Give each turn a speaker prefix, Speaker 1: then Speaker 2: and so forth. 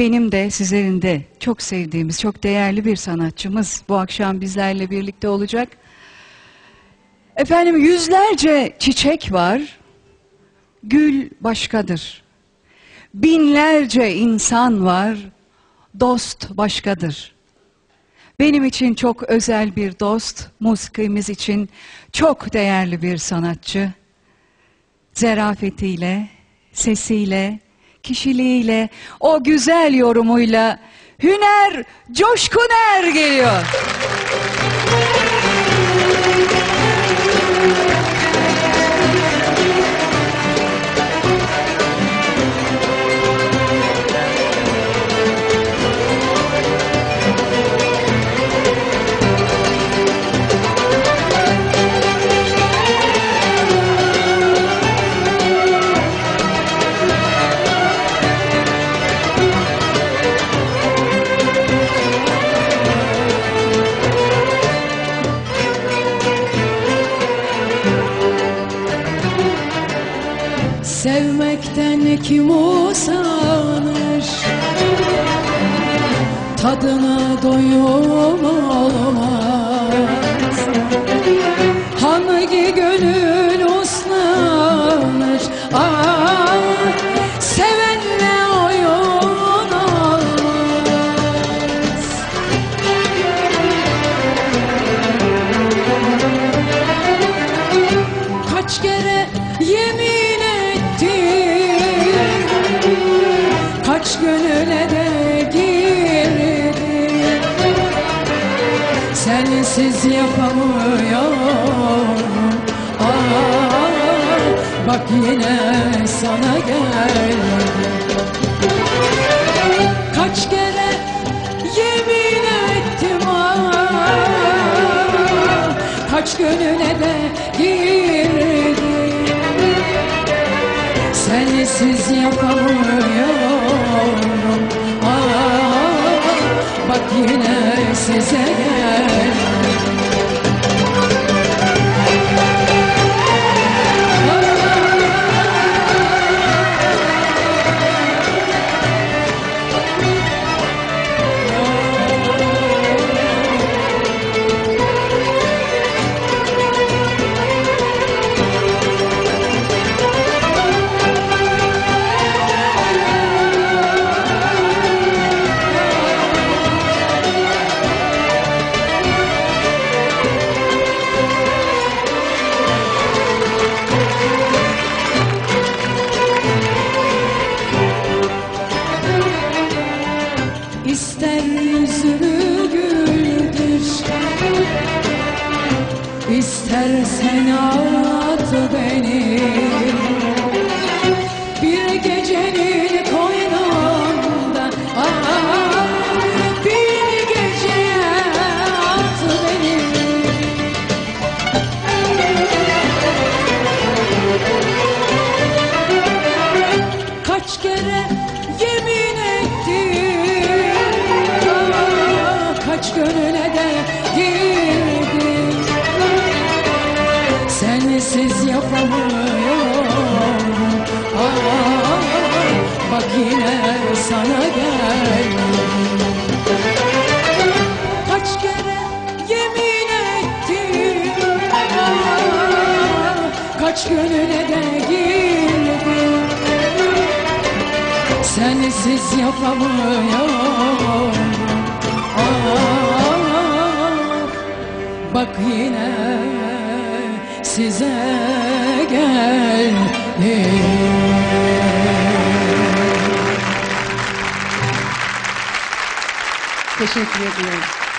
Speaker 1: benim de sizlerin de çok sevdiğimiz, çok değerli bir sanatçımız bu akşam bizlerle birlikte olacak. Efendim yüzlerce çiçek var, gül başkadır. Binlerce insan var, dost başkadır. Benim için çok özel bir dost, musikimiz için çok değerli bir sanatçı. Zerafetiyle, sesiyle, kişiliğiyle, o güzel yorumuyla Hüner Coşkuner geliyor.
Speaker 2: Sevmekten kim usanır? Tadına doyum olmaz Hangi gönül uslanır? Ah sevenle oyun olmaz. Kaç kere yemin Sensiz yapamıyorum. Ah, Bak yine sana geldim. Kaç kere yemin ettim ah Kaç gönüle de girdim. Sensiz yapamıyorum. Ah, Bak yine size geldim Yüzünü güldür İstersen ağlat beni. Bir gecenin koynunda ah, Bir geceye at beni. Kaç kere sana geldim Kaç kere yemin ettim Kaç gönüle de girdim. Sensiz yapamıyorum. Ah, Bak yine size geldim
Speaker 1: Teşekkür ediyoruz.